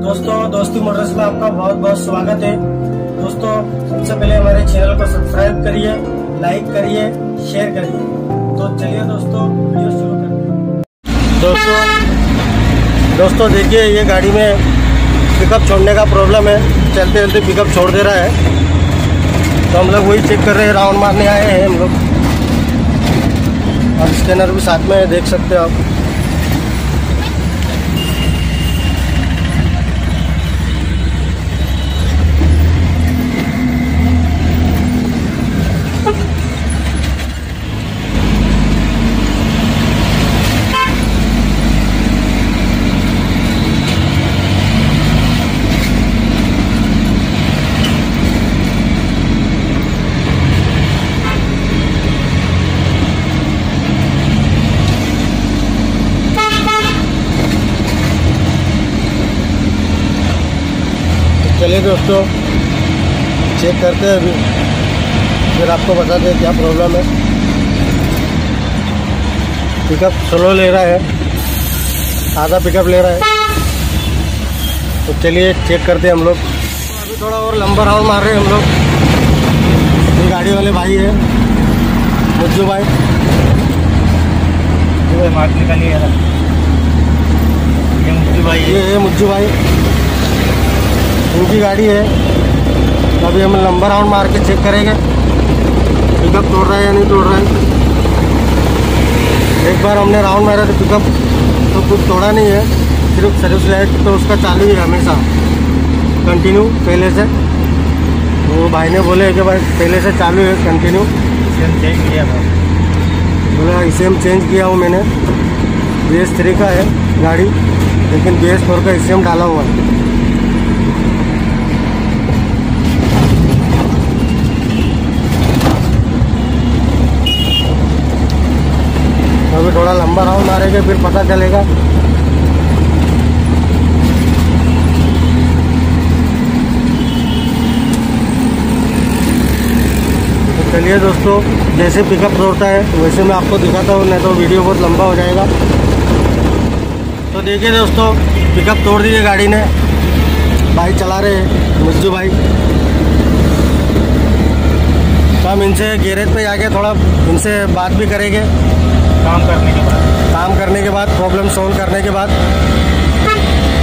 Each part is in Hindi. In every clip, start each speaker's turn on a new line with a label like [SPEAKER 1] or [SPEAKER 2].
[SPEAKER 1] दोस्तों, दोस्ती मोटर्स में आपका बहुत बहुत स्वागत है। दोस्तों, सबसे पहले हमारे चैनल को सब्सक्राइब करिए लाइक करिए शेयर करिए। तो चलिए दोस्तों वीडियो शुरू करते दोस्तों दोस्तों, देखिए, ये गाड़ी में पिकअप छोड़ने का प्रॉब्लम है। चलते चलते पिकअप छोड़ दे रहा है। तो हम लोग वही चेक कर रहे हैं राउंड मारने आए हैं हम लोग। और स्कैनर भी साथ में देख सकते हो आप। चलिए दोस्तों। चेक करते हैं अभी। फिर आपको बताते हैं क्या प्रॉब्लम है। पिकअप स्लो ले रहा है। आधा पिकअप ले रहा है। तो चलिए चेक करते हैं हम लोग। अभी थोड़ा और लंबा राउंड मार रहे हैं हम लोग। ये गाड़ी वाले भाई है। मुज्जू भाई।
[SPEAKER 2] मार्क निकालिए ये मुझे भाई
[SPEAKER 1] ये है मुज्जू भाई। इनकी गाड़ी है। अभी हम लंबा राउंड मार के चेक करेंगे। पिकअप तोड़ रहा है या नहीं तोड़ रहा है। एक बार हमने राउंड मारा तो पिकअप तो कुछ तोड़ा नहीं है। सिर्फ़ सर्विस लाइट तो उसका चालू ही है हमेशा। कंटिन्यू पहले से। वो भाई ने बोले कि भाई पहले से चालू है कंटिन्यू
[SPEAKER 2] चेंज किया था।
[SPEAKER 1] बोला इसे हम चेंज किया हूँ मैंने। बी एस थ्री का है गाड़ी लेकिन बी एस फोर का इसे हम डाला हुआ है। अभी थोड़ा लंबा राउंड मारेंगे, फिर पता चलेगा। तो चलिए दोस्तों, जैसे पिकअप तोड़ता है, वैसे मैं आपको दिखाता हूँ, नहीं तो वीडियो बहुत लंबा हो जाएगा। तो देखिए दोस्तों पिकअप तोड़ दिए गाड़ी ने। भाई चला रहे हैं, मुज्जू भाई। तो हम इनसे गैरेज पे जाके थोड़ा इनसे बात भी करेंगे।
[SPEAKER 2] काम करने के बाद।
[SPEAKER 1] काम करने के बाद प्रॉब्लम सॉल्व करने के बाद।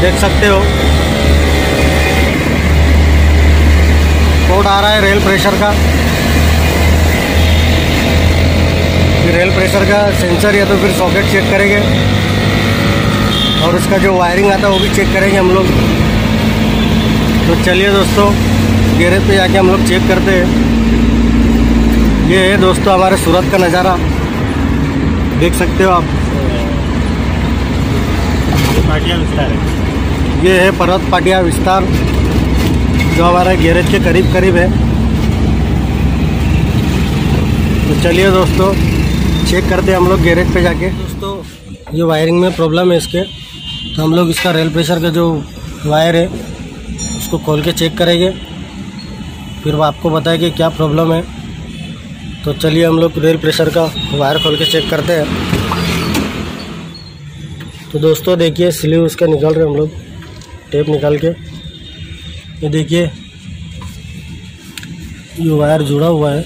[SPEAKER 1] देख सकते हो। कोड आ रहा है रेल प्रेशर का। रेल प्रेशर का सेंसर या तो फिर सॉकेट चेक करेंगे। और उसका जो वायरिंग आता है, वो भी चेक करेंगे हम लोग। तो चलिए दोस्तों, गैरेज पे जाके हम लोग चेक करते हैं। ये है दोस्तों, हमारे सूरत का नज़ारा। देख सकते हो आप।
[SPEAKER 2] पार्टियाँ विस्तार है।
[SPEAKER 1] ये है पर्वत पाटिया विस्तार जो हमारा गैरेज के करीब करीब है। तो चलिए दोस्तों चेक करते हैं हम लोग गैरेज पे जाके। दोस्तों ये वायरिंग में प्रॉब्लम है इसके। तो हम लोग इसका रेल प्रेशर का जो वायर है उसको खोल के चेक करेंगे। फिर वो आपको बताएँगे क्या प्रॉब्लम है। तो चलिए हम लोग रेल प्रेशर का वायर खोल के चेक करते हैं। तो दोस्तों, देखिए, स्लीव उसका निकाल रहे हम लोग। टेप निकाल के। ये देखिए, ये वायर जुड़ा हुआ है।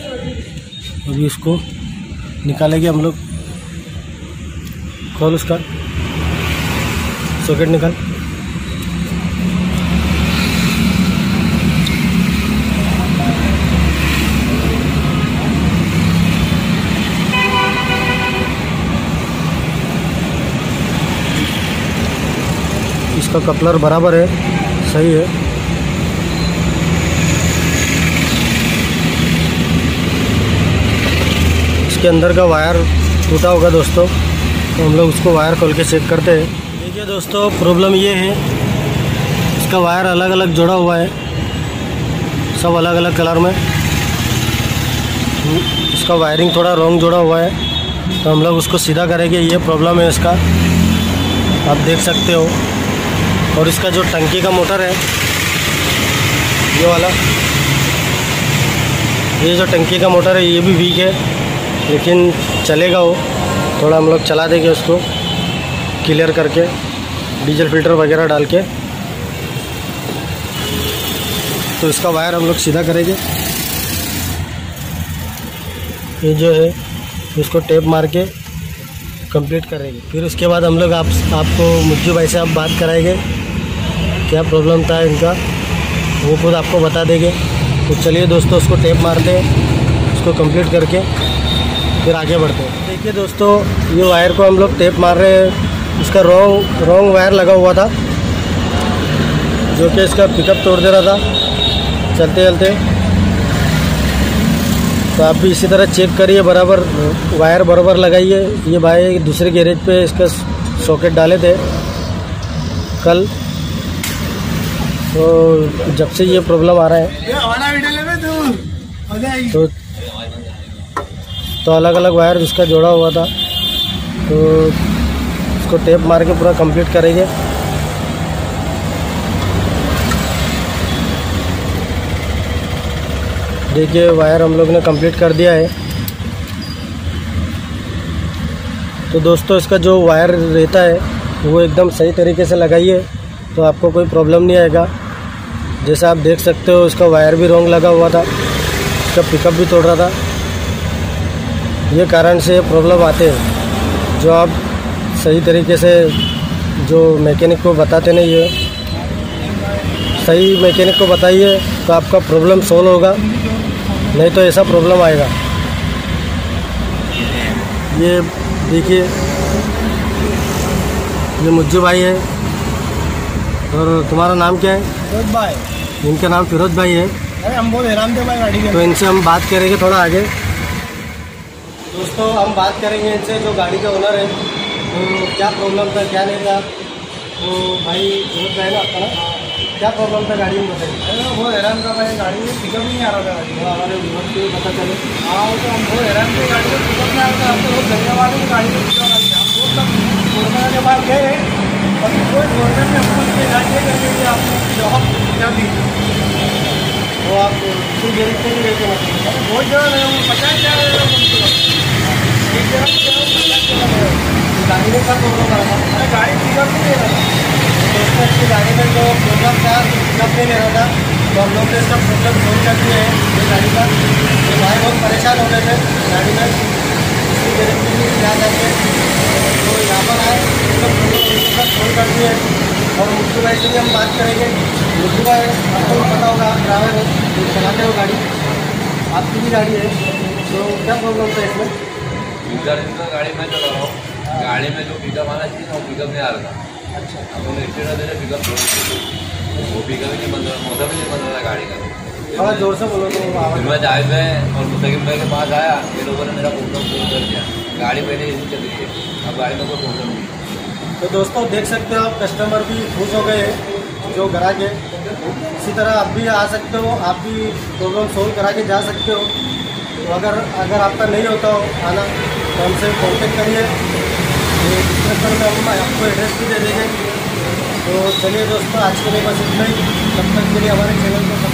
[SPEAKER 1] अभी इसको निकालेंगे हम लोग। खोल उसका। सॉकेट निकाल। इसका कपलर बराबर है, सही है। इसके अंदर का वायर टूटा होगा दोस्तों तो हम लोग उसको वायर खोल के चेक करते हैं। देखिए दोस्तों प्रॉब्लम ये है, इसका वायर अलग अलग जुड़ा हुआ है, सब अलग अलग कलर में। इसका वायरिंग थोड़ा रॉन्ग जुड़ा हुआ है तो हम लोग उसको सीधा करेंगे, ये प्रॉब्लम है इसका। आप देख सकते हो। और इसका जो टंकी का मोटर है, ये वाला। ये जो टंकी का मोटर है, ये भी वीक है, लेकिन चलेगा वो। थोड़ा हम लोग चला देंगे उसको क्लियर करके डीजल फ़िल्टर वगैरह डाल के। तो इसका वायर हम लोग सीधा करेंगे। ये जो है, इसको टेप मार के कंप्लीट करेंगे। फिर उसके बाद हम लोग आप, आपको मुज्जू भाई से आप बात कराएँगे, क्या प्रॉब्लम था इनका, वो खुद आपको बता देंगे। तो चलिए दोस्तों, उसको टेप मारते हैं, उसको कंप्लीट करके फिर आगे बढ़ते हैं। देखिए दोस्तों, ये वायर को हम लोग टेप मार रहे हैं। इसका रॉन्ग रॉन्ग वायर लगा हुआ था, जो कि इसका पिकअप तोड़ दे रहा था। चलते चलते तो आप भी इसी तरह चेक करिए बराबर वायर बराबर लगाइए। ये भाई दूसरे गैरेज पे इसका सॉकेट डाले थे कल। तो जब से ये प्रॉब्लम आ रहा है तो? तो अलग अलग वायर इसका जोड़ा हुआ था। तो इसको टेप मार के पूरा कंप्लीट करेंगे। देखिए वायर हम लोग ने कंप्लीट कर दिया है। तो दोस्तों, इसका जो वायर रहता है, वो एकदम सही तरीके से लगाइए तो आपको कोई प्रॉब्लम नहीं आएगा। जैसा आप देख सकते हो, इसका वायर भी रॉन्ग लगा हुआ था, इसका पिकअप भी तोड़ रहा था। ये कारण से प्रॉब्लम आते हैं। जो आप सही तरीके से जो मैकेनिक को बताते नहीं है, सही मैकेनिक को बताइए तो आपका प्रॉब्लम सोल्व होगा। नहीं तो ऐसा प्रॉब्लम आएगा। ये देखिए ये मुज्जू भाई है और तुम्हारा नाम क्या है?
[SPEAKER 2] फिरोज भाई।
[SPEAKER 1] इनका नाम फिरोज भाई है।
[SPEAKER 2] अरे हम बहुत हैरान थे भाई गाड़ी के
[SPEAKER 1] तो इनसे हम बात करेंगे थोड़ा आगे। दोस्तों हम बात करेंगे इनसे जो गाड़ी का ओनर है। तो क्या प्रॉब्लम था क्या नहीं था? तो भाई फिरोज भाई ना? आपका क्या प्रॉब्लम था गाड़ी में बताइए
[SPEAKER 2] अरे मैं बहुत हैरान था भाई गाड़ी में पिकअप नहीं आ रहा था गाड़ी
[SPEAKER 1] थोड़ा हमारे व्यूवर को भी पता चले
[SPEAKER 2] हाँ वो तो हम बहुत हैरान थे गाड़ी में पिकअप नहीं आ रहा था आपको बहुत धन्यवाद है गाड़ी में पिकअप आ गया हम बहुत तक कोरोना के बाद गए और कोई गवर्नमेंट ने हमको ये गाड़ी ये करके कि आपको जॉब क्या दी
[SPEAKER 1] तो आप किसी भी रहते मतलब
[SPEAKER 2] बहुत जगह पचास जगह
[SPEAKER 1] गाड़ी में क्या प्रॉब्लम आ रहा था
[SPEAKER 2] गाड़ी पिकअप नहीं रहा था
[SPEAKER 1] इसकी गाड़ी में जो प्रॉब्लम था पिकअप नहीं ले रहा था तो लोग ने इसका प्रॉब्लम सोल्व गाड़ी का परेशान हो गए थे गाड़ी में इसकी में भी क्या करके तो यहाँ पर आए इसका प्रॉब्लम सोल्व कर और मुख्य भाई भी हम बात करेंगे मुख्य भाई आपको पता होगा ड्राइवर हो चलाते हो गाड़ी आपकी भी गाड़ी है तो क्या प्रॉब्लम था इसमें?
[SPEAKER 3] इधर इधर गाड़ी में चला रहा हूँ गाड़ी में जो पिकअप आना चाहिए ना वो पिकअप नहीं आ रहा था
[SPEAKER 1] अच्छा
[SPEAKER 3] अपन एक्सीडेंट दे पिकअप वो पिकअप ही नहीं बन रहा मौसम ही नहीं बन रहा गाड़ी का
[SPEAKER 1] थोड़ा ज़ोर से बोलो तो
[SPEAKER 3] मैं जाए में और मुस्तकिम भाई के पास आया ये लोगों ने मेरा प्रॉब्लम सोल्व कर दिया गाड़ी पहले यही चल रही है अब गाड़ी में कोई प्रॉब्लम नहीं
[SPEAKER 1] तो दोस्तों देख सकते हो आप कस्टमर भी खुश हो गए हैं जो ग्राहक है इसी तरह आप भी आ सकते हो आप भी प्रॉब्लम सोल्व करा के जा सकते हो तो अगर अगर आपका नहीं होता हो आना तो हमसे कॉन्टेक्ट करिए। डिस्क्रिप्शन में हम आपको एड्रेस भी दे देंगे। तो चलिए दोस्तों, आज के लिए बस इतना ही। तब तक के लिए हमारे चैनल को